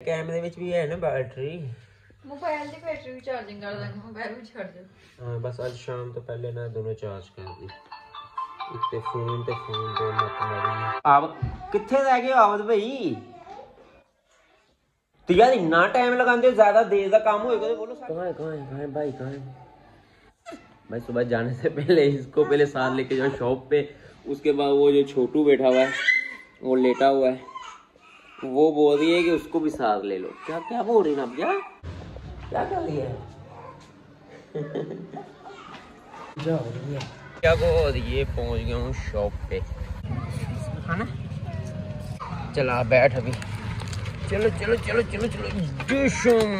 ਕੈਮ ਦੇ ਵਿੱਚ ਵੀ ਹੈ ਨਾ ਬੈਟਰੀ ਮੋਬਾਈਲ ਦੀ ਬੈਟਰੀ ਵੀ ਚਾਰਜਿੰਗ ਕਰ ਦਾਂਗੇ ਮੋਬਾਈਲ ਵੀ ਛੱਡ ਦੇ ਹਾਂ ਬਸ ਅੱਜ ਸ਼ਾਮ ਤੋਂ ਪਹਿਲੇ ਨਾ ਦੋਨੋਂ ਚਾਰਜ ਕਰ ਦੀ ਇੱਕ ਤੇ ਫੋਨ ਤੇ ਫੋਨ ਦੋ ਮਤ ਮਾਰੀ ਆਪ ਕਿੱਥੇ ਰਹਿ ਗਏ ਆਵਦ ਭਾਈ तो यार इतना टाइम लगाते हो ज्यादा देर का काम होएगा तो बोलो कहाँ है कहाँ है कहाँ है भाई कहाँ है भाई सुबह जाने से पहले इसको पहले साथ लेके जाओ शॉप पे उसके बाद वो जो छोटू बैठा हुआ है वो लेटा हुआ है वो बोल रही है कि उसको भी साथ ले लो। क्या क्या बोल रही ना क्या? क्या कर रही है? क्या बोल रही है? पहुँच गया हूँ शॉप पे। खाना? चला बैठ अभी। चलो चलो चलो चलो चलो। जोशम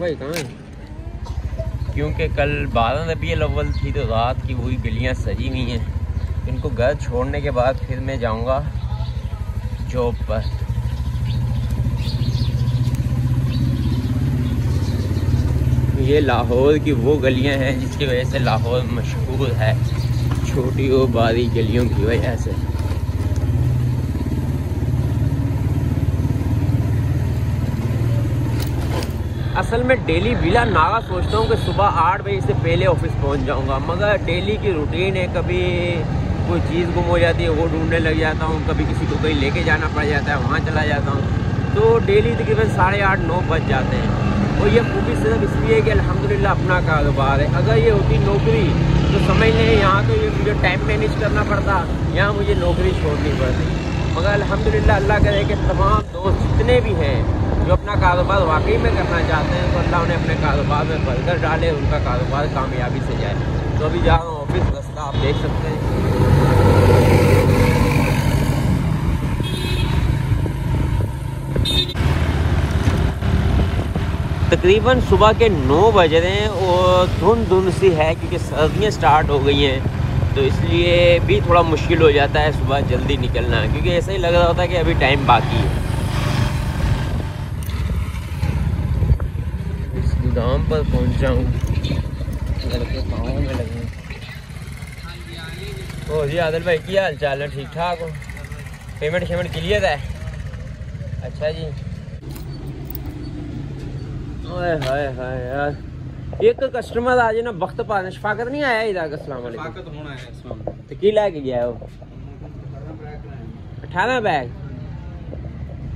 भाई कहाँ है? क्योंकि कल बारह रबी अव्वल थी तो रात की वही गलियाँ सजी हुई हैं। इनको घर छोड़ने के बाद फिर मैं जाऊँगा जॉब पर। ये लाहौर की वो गलियाँ हैं जिसकी वजह से लाहौर मशहूर है। छोटी और बारी गलियों की वजह से। असल में डेली बिला नागा सोचता हूँ कि सुबह आठ बजे से पहले ऑफ़िस पहुँच जाऊँगा, मगर डेली की रूटीन है, कभी कोई चीज़ गुम हो जाती है, वो ढूँढने लग जाता हूँ, कभी किसी को कहीं लेके जाना पड़ जाता है, वहाँ चला जाता हूँ। तो डेली तकरीबन साढ़े आठ, नौ बज जाते हैं। और ये खूबी सिर्फ़ इसलिए कि अल्हम्दुलिल्लाह अपना कारोबार है। अगर ये होती नौकरी तो समझ लें यहाँ तो ये मुझे टाइम मैनेज करना पड़ता, यहाँ मुझे नौकरी छोड़नी पड़ती। मगर अलहमदिल्ला अल्लाह करे कि तमाम दोस्त जितने भी हैं, जो अपना कारोबार वाकई में करना चाहते हैं तो अल्लाह उन्हें अपने कारोबार में बरकत डाले, उनका कारोबार कामयाबी से जाए। तो अभी जा रहा हूँ ऑफ़िस, रास्ता आप देख सकते हैं। तकरीबन सुबह के नौ बज रहे हैं और धुंध धुंध सी है क्योंकि सर्दियाँ स्टार्ट हो गई हैं तो इसलिए भी थोड़ा मुश्किल हो जाता है सुबह जल्दी निकलना क्योंकि ऐसा ही लग रहा होता है कि अभी टाइम बाकी है। इस गोदाम पर पहुँचा हूँ। लड़के पाँव में लगे ओ जी आदिल भाई की हाल चाल है? ठीक ठाक हो पेमेंट शेमेंट क्लियर है? अच्छा जी। ओए हाय हाय यार। एक कस्टमर आज ना वक्त शफाकत नहीं आया इधर शफाकत होना है तो गया वो? 18 बैग।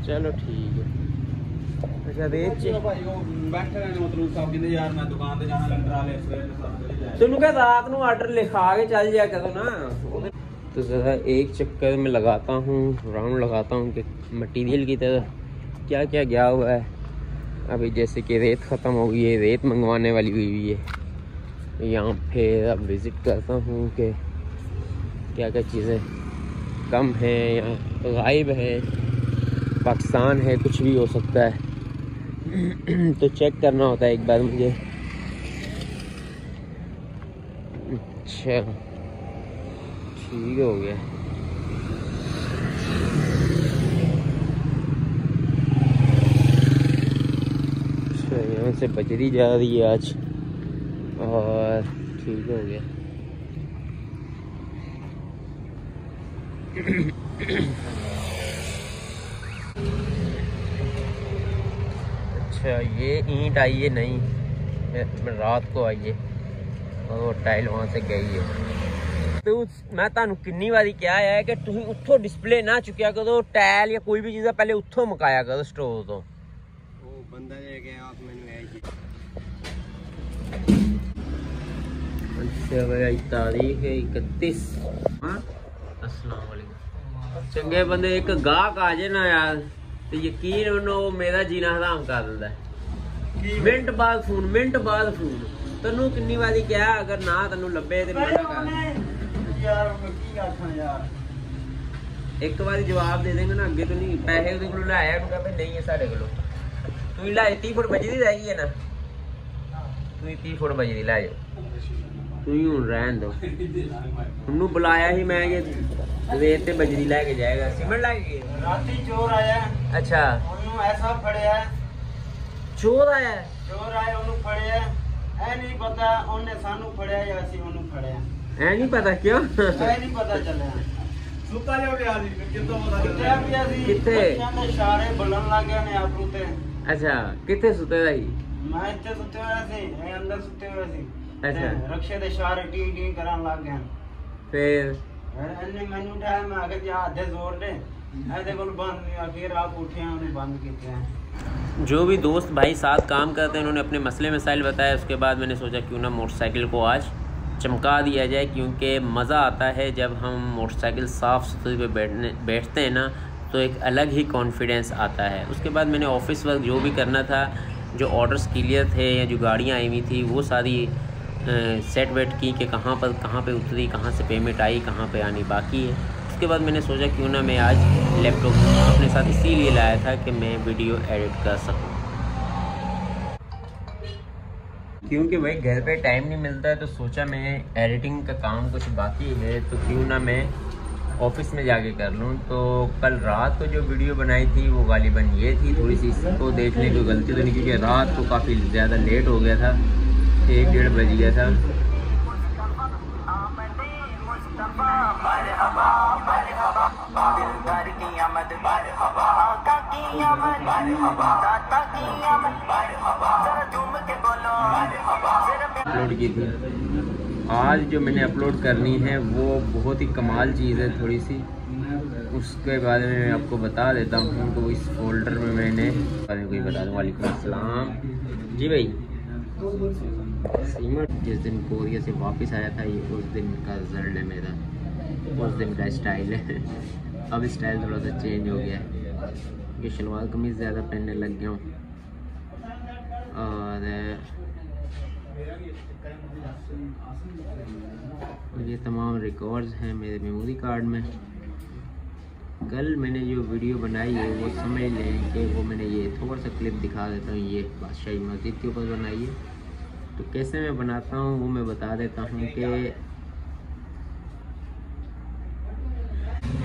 चलो ठीक है। अच्छा बैठे रहने मतलब साहब कहंदे यार मैं दुकान जाना रात नु ऑर्डर लिखा के चल ना। तो ज़रा एक चक्कर में लगाता हूँ राउंड लगाता हूँ कि मटेरियल की तरह। क्या क्या गया हुआ है? अभी जैसे कि रेत ख़त्म हो गई है, रेत मंगवाने वाली हुई हुई है। यहाँ फिर अब विज़िट करता हूँ कि क्या क्या चीज़ें कम हैं या गायब हैं, पाकिस्तान है, कुछ भी हो सकता है। तो चेक करना होता है एक बार मुझे। अच्छा ठीक हो गया अच्छा यहाँ से बजरी जा रही है आज और ठीक हो गया अच्छा ये ईंट आई है नहीं ये रात को आई है और वो टाइल वहाँ से गई है ਤੇ ਮੈਂ ਤੁਹਾਨੂੰ ਕਿੰਨੀ ਵਾਰੀ ਕਿਹਾ ਹੈ ਕਿ ਤੁਸੀਂ ਉੱਥੋਂ ਡਿਸਪਲੇ ਨਾ ਚੁੱਕਿਆ ਕਰੋ ਟਾਇਲ ਜਾਂ ਕੋਈ ਵੀ ਚੀਜ਼ ਪਹਿਲੇ ਉੱਥੋਂ ਮਕਾਇਆ ਕਰੋ ਸਟੋਰ ਤੋਂ ਉਹ ਬੰਦਾ ਲੈ ਕੇ ਆਪ ਮੈਨੂੰ ਆਈ ਜੀ ਅੱਛਾ ਭਾਈ ਤਾਰੀਖ ਹੈ 31 ਹਾਂ ਅਸਲਾਮ ਵਾਲੇਕੁਮ ਚੰਗੇ ਬੰਦੇ ਇੱਕ ਗਾਹਕ ਆ ਜੇ ਨਾ ਯਾਰ ਤੇ ਯਕੀਨ ਮੰਨੋ ਉਹ ਮੇਰਾ ਜੀਣਾ ਹਰਾਮ ਕਰ ਦਿੰਦਾ। ਮਿੰਟ ਬਾਅਦ ਫੋਨ ਮਿੰਟ ਬਾਅਦ ਫੋਨ। ਤੈਨੂੰ ਕਿੰਨੀ ਵਾਰੀ ਕਿਹਾ ਅਗਰ ਨਾ ਤੈਨੂੰ ਲੱਭੇ ਤੇ ਮਨਾ ਕਰ। ਯਾਰ ਮੈਂ ਕੀ ਆਖਾਂ ਯਾਰ। ਇੱਕ ਵਾਰੀ ਜਵਾਬ ਦੇ ਦੇਂਗੇ ਨਾ ਅੱਗੇ ਤੋਂ ਨਹੀਂ ਪੈਸੇ ਉਹਦੇ ਕੋਲੋਂ ਲੈ ਆਇਆ ਨੂੰ ਕਹਿੰਦਾ ਨਹੀਂ ਹੈ ਸਾਡੇ ਕੋਲੋਂ। ਤੂੰ ਹੀ ਲੈ 30 ਫੁੱਟ ਬਜਰੀ ਰਹਿ ਗਈ ਹੈ ਨਾ। ਤੂੰ ਹੀ 30 ਫੁੱਟ ਬਜਰੀ ਲੈ ਜਾ ਤੂੰ ਹੀ ਹੁਣ ਰਹਿਣ ਦੋ। ਉਹਨੂੰ ਬੁਲਾਇਆ ਸੀ ਮੈਂ ਕਿ ਰੇਤ ਤੇ ਬਜਰੀ ਲੈ ਕੇ ਜਾਏਗਾ। ਸਿਮਣ ਲੱਗ ਗਈ ਰਾਤੀ ਚੋਰ ਆਇਆ। ਅੱਛਾ। ਉਹਨੂੰ ਐਸਾ ਫੜਿਆ। ਚੋਰ ਆਇਆ? ਚੋਰ ਆਇਆ ਉਹਨੂੰ ਫੜਿਆ। ਐ ਨਹੀਂ ਪਤਾ ਉਹਨੇ ਸਾਨੂੰ ਫੜਿਆ ਜਾਂ ਅਸੀਂ ਉਹਨੂੰ ਫੜਿਆ। ਐ ਨਹੀਂ ਪਤਾ ਕਿਉਂ? ਐ ਨਹੀਂ ਪਤਾ ਚੱਲਿਆ। ਸੁੱਤਾ ਜਿਹਾ ਪਿਆ ਸੀ ਕਿੱਥੋਂ ਪਤਾ ਕਿੱਥੇ ਪਿਆ ਸੀ। ਕਿੱਥੇ? ਬੱਚਿਆਂ ਦੇ ਇਸ਼ਾਰੇ ਬੋਲਣ ਲੱਗ ਗਏ ਨੇ ਆਪ ਨੂੰ ਤੇ ਅੱਛਾ ਕਿੱਥੇ ਸੁੱਤੇ ਦਾ ਸੀ? ਮੈਂ ਇੱਥੇ ਸੁੱਤੇ ਹੋਇਆ ਸੀ ਇਹ ਅੰਦਰ ਸੁੱਤੇ ਹੋਏ ਸੀ। ਅੱਛਾ। ਤੇ ਰਕਸ਼ੇ ਦੇ ਇਸ਼ਾਰੇ ਟੀ ਟੀ ਕਰਨ ਲੱਗ ਗਏ ਫਿਰ ਫਿਰ ਇਹਨੇ ਮੈਨੂੰ ਉਠਾਇਆ ਮੈਂ ਕਿਹਾ ਜਾ ਹੱਥੇ ਜ਼ੋਰ ਦੇ ਇਹਦੇ ਕੋਲ ਬੰਦ ਨਹੀਂ ਆ ਫਿਰ ਆਪ उठे हैं उन्हें बंद किए हैं जो भी दोस्त भाई साथ काम करते हैं उन्होंने अपने मसले मसाइल बताया उसके बाद मैंने सोचा क्यों ना मोटरसाइकिल को आज चमका दिया जाए क्योंकि मज़ा आता है जब हम मोटरसाइकिल साफ़ सुथरी पे बैठने बैठते हैं ना तो एक अलग ही कॉन्फिडेंस आता है उसके बाद मैंने ऑफिस वर्क जो भी करना था जो ऑर्डर्स क्लियर थे या जो गाड़ियाँ आई हुई थी वो सारी सेट वेट की कि कहाँ पर, कहाँ पे उतरी, कहाँ से पेमेंट आई, कहाँ पे आनी बाकी है। उसके बाद मैंने सोचा, क्यों ना मैं आज लैपटॉप अपने साथ इसीलिए लाया था कि मैं वीडियो एडिट कर सकूँ। क्योंकि भाई घर पे टाइम नहीं मिलता है तो सोचा मैं एडिटिंग का काम कुछ बाकी है तो क्यों ना मैं ऑफ़िस में जाके कर लूँ। तो कल रात को जो वीडियो बनाई थी, वो गालिबन ये थी थोड़ी सी, इसको देखने की गलती तो नहीं, क्योंकि रात को काफ़ी ज़्यादा लेट हो गया था। एक डेढ़ बज गया था। अपलोड की थी। आज जो मैंने अपलोड करनी है, वो बहुत ही कमाल चीज़ है थोड़ी सी उसके बारे में मैं आपको बता देता हूँ तो इस फोल्डर में मैंने कोई बता दूँ, वालेकुम अस्सलाम। जी भाई। सीमा जिस दिन कोरिया से वापस आया था, ये उस दिन का रिज़ल्ट है मेरा। उस दिन का स्टाइल है। अब स्टाइल थोड़ा सा चेंज हो गया है। ये शलवार कमीज़ ज़्यादा पहनने लग गया हूँ। और ये तमाम रिकॉर्ड्स हैं मेरे मेमोरी कार्ड में। कल मैंने जो वीडियो बनाई है, वो समझ लें कि वो मैंने ये थोड़ा सा क्लिप दिखा देता हूँ। ये बादशाही मस्जिद के ऊपर बनाई है। तो कैसे मैं बनाता हूँ वो मैं बता देता हूँ कि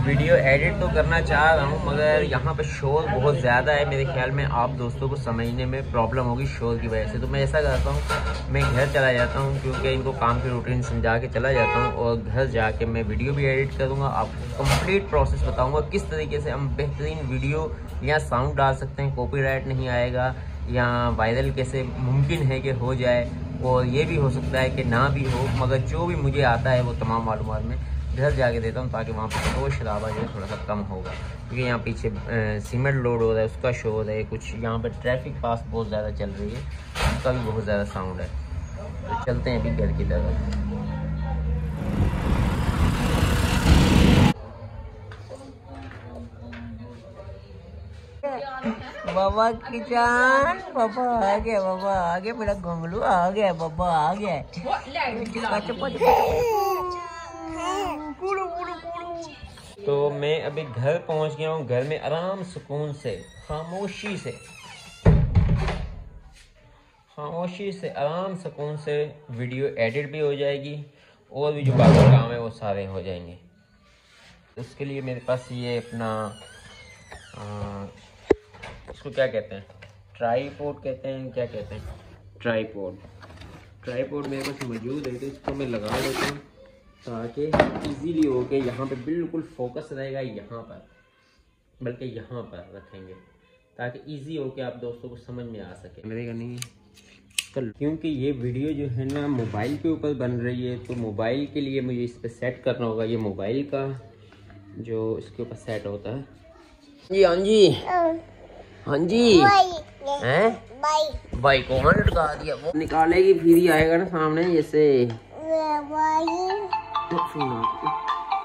वीडियो एडिट तो करना चाह रहा हूँ, मगर यहाँ पर शोर बहुत ज़्यादा है। मेरे ख्याल में आप दोस्तों को समझने में प्रॉब्लम होगी शोर की वजह से। तो मैं ऐसा करता हूँ मैं घर चला जाता हूँ, क्योंकि इनको काम की रूटीन समझा के चला जाता हूँ, और घर जाके मैं वीडियो भी एडिट करूँगा। आपको कंप्लीट प्रोसेस बताऊँगा किस तरीके से हम बेहतरीन वीडियो या साउंड डाल सकते हैं कॉपीराइट नहीं आएगा, या वायरल कैसे मुमकिन है कि हो जाए। और ये भी हो सकता है कि ना भी हो, मगर जो भी मुझे आता है वो तमाम मालूम में घर जाके देता हूँ ताकि वहाँ पर शोर शराबा जो है थोड़ा सा कम होगा। क्योंकि यहाँ पीछे सीमेंट लोड हो रहा है, उसका शोर है कुछ यहाँ पर ट्रैफ़िक पास बहुत ज़्यादा चल रही है, उसका भी बहुत ज़्यादा साउंड है। तो चलते हैं अभी घर की तरफ़। बाबा किचन बाबा आ गया, बाबा आ गया, मेरा घुंगलू आ गया, बाबा आ गया। तो मैं अभी घर पहुँच गया हूँ, घर में आराम सुकून से, खामोशी से। खामोशी से, आराम सुकून से वीडियो एडिट भी हो जाएगी, और भी जो बाकी काम है वो सारे हो जाएँगे। उसके लिए मेरे पास ये अपना इसको क्या कहते हैं? ट्राईपोर्ड कहते हैं क्या कहते हैं? ट्राईपोर्ड ट्राईपोर्ड मेरे पास मौजूद है तो इसको मैं लगा लेता हूँ ताकि इजीली हो के यहाँ पे बिल्कुल फोकस रहेगा यहाँ पर बल्कि यहाँ पर रखेंगे ताकि इजी हो के आप दोस्तों को समझ में आ सके। मेरे का नहीं। कल क्योंकि ये वीडियो जो है ना मोबाइल के ऊपर बन रही है तो मोबाइल के लिए मुझे इस पर सेट करना होगा ये मोबाइल का जो इसके ऊपर सेट होता है। जी हाँ। जी हाँ जी हैं भाई को वन लटका दिया वो निकालेगी फिर ही आएगा ना सामने जैसे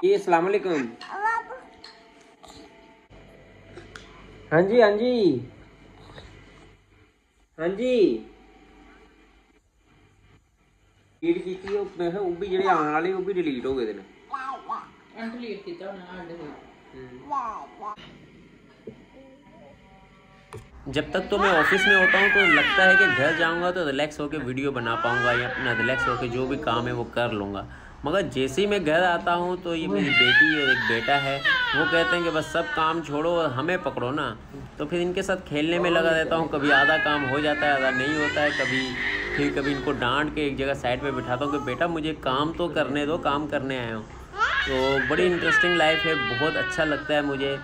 ये अस्सलाम वालेकुम हाँ जी हाँ जी हाँ जी डिलीट ਕੀਤੀ ਉਹ ਮੈਂ ਕਿਹਾ ਉਹ ਵੀ ਜਿਹੜੇ ਆਉਣ ਵਾਲੇ ਉਹ ਵੀ ਡਿਲੀਟ ਹੋ ਗਏ ਨੇ ਡਿਲੀਟ ਕੀਤਾ ਹੋਣਾ ਸਾਡੇ ਕੋਲ जब तक तो मैं ऑफ़िस में होता हूँ तो लगता है कि घर जाऊँगा तो रिलैक्स होकर वीडियो बना पाऊँगा या अपना रिलैक्स होकर जो भी काम है वो कर लूँगा। मगर जैसे ही मैं घर आता हूँ तो ये मेरी बेटी और एक बेटा है, वो कहते हैं कि बस सब काम छोड़ो और हमें पकड़ो ना। तो फिर इनके साथ खेलने में लगा रहता हूँ, कभी आधा काम हो जाता है, आधा नहीं होता है, कभी फिर कभी इनको डांट के एक जगह साइड पे बिठाता हूँ कि बेटा मुझे काम तो करने दो, काम करने आया हूँ। तो बड़ी इंटरेस्टिंग लाइफ है, बहुत अच्छा लगता है मुझे।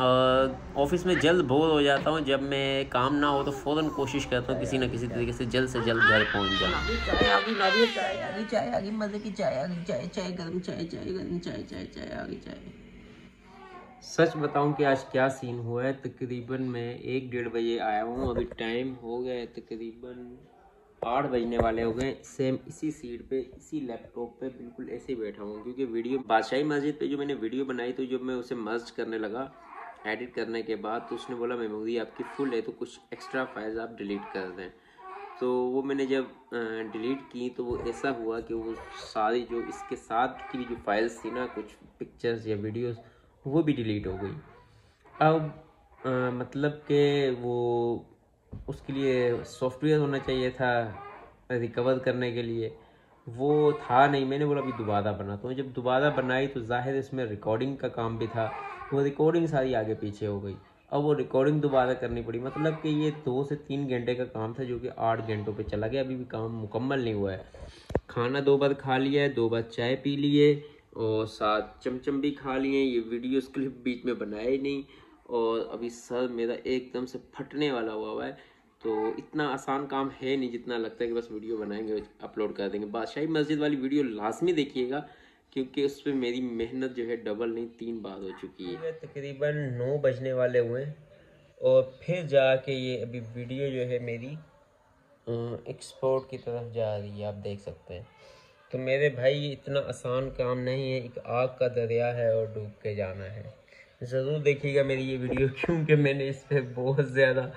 ऑफ़िस में जल्द बोर हो जाता हूँ। जब मैं काम ना हो तो फ़ौरन कोशिश करता हूँ किसी ना किसी तरीके से जल्द से जल्द घर पहुँच जाऊँ। चाय आ गई चाय आ गई चाय आ गई मज़े की चाय आ गई चाय चाय गर्म चाय चाय गर्म चाय चाय चाय आ गई चाय। सच बताऊँ कि आज क्या सीन हुआ है? तकरीबन मैं एक डेढ़ बजे आया हूँ। अभी टाइम हो गया है तकरीबन आठ बजने वाले हो गए सेम इसी सीट पे इसी लैपटॉप पे बिल्कुल ऐसे ही बैठा हूँ। क्योंकि वीडियो बादशाही मस्जिद पे जो मैंने वीडियो बनाई तो जब मैं उसे मर्ज करने लगा एडिट करने के बाद तो उसने बोला मेमोरी आपकी फुल है तो कुछ एक्स्ट्रा फाइल्स आप डिलीट कर दें. तो वो मैंने जब डिलीट की तो वो ऐसा हुआ कि वो सारी जो इसके साथ की जो फाइल्स थी ना कुछ पिक्चर्स या वीडियोस वो भी डिलीट हो गई। अब आ, मतलब कि वो उसके लिए सॉफ्टवेयर होना चाहिए था रिकवर करने के लिए वो था नहीं। मैंने बोला अभी दोबारा बनाता हूँ जब दोबारा बनाई तो ज़ाहिर इसमें रिकॉर्डिंग का काम भी था। वो रिकॉर्डिंग सारी आगे पीछे हो गई। अब वो रिकॉर्डिंग दोबारा करनी पड़ी। मतलब कि ये दो से तीन घंटे का काम था जो कि आठ घंटों पे चला गया। अभी भी काम मुकम्मल नहीं हुआ है। खाना दो बार खा लिया है, दो बार चाय पी लिए और साथ चमचम भी खा लिए ये वीडियोस क्लिप बीच में बनाए नहीं और अभी सर मेरा एकदम से फटने वाला हुआ हुआ है। तो इतना आसान काम है नहीं जितना लगता है कि बस वीडियो बनाएँगे अपलोड कर देंगे। बादशाही मस्जिद वाली वीडियो लाजमी देखिएगा। क्योंकि उस पर मेरी मेहनत जो है डबल नहीं, तीन बार हो चुकी है। तकरीबन नौ बजने वाले हुए और फिर जाके ये अभी वीडियो जो है मेरी एक्सपोर्ट की तरफ़ जा रही है, आप देख सकते हैं। तो मेरे भाई, इतना आसान काम नहीं है, एक आग का दरिया है और डूब के जाना है। ज़रूर देखिएगा मेरी ये वीडियो, क्योंकि मैंने इस पर बहुत ज़्यादा,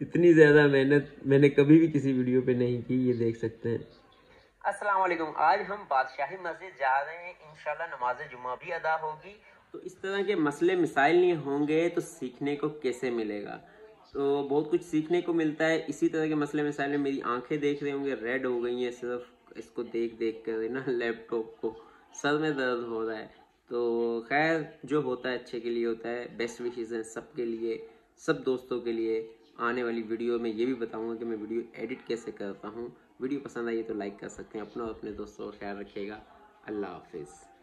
इतनी ज़्यादा मेहनत, मैंने कभी भी किसी वीडियो पे नहीं की, ये देख सकते हैं। अस्सलाम वालेकुम। आज हम बादशाही मस्जिद जा रहे हैं। इंशाल्लाह नमाज़ जुमा भी अदा होगी। तो इस तरह के मसले मिसाइल नहीं होंगे तो सीखने को कैसे मिलेगा? तो बहुत कुछ सीखने को मिलता है। इसी तरह के मसले मिसाइल में मेरी आँखें देख रहे होंगे, रेड हो गई हैं सिर्फ़। इसको देख देख कर ना, लैपटॉप को सर में दर्द हो रहा है। तो खैर, जो होता है अच्छे के लिए होता है। बेस्ट विशेज़ हैं सब के लिए, सब दोस्तों के लिए। आने वाली वीडियो में ये भी बताऊँगा कि मैं वीडियो एडिट कैसे करता हूँ। वीडियो पसंद आई तो लाइक कर सकते हैं अपना और अपने दोस्तों का ख्याल रखिएगा। अल्लाह हाफिज़।